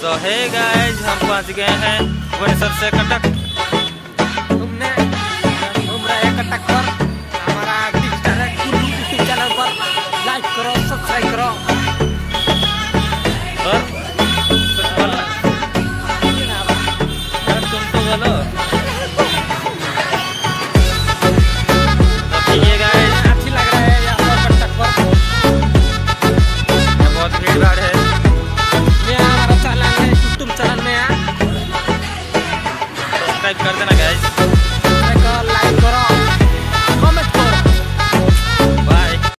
सो hey guys हम पहुँच गए हैं वन सबसे कटक। तुमने घूम रहे कटक पर। हमारा डिजिटल यूट्यूब चैनल पर। लाइक करो सब्सक्राइब करो। और? तुम तो बोलो। सब्सक्राइब कर देना गैज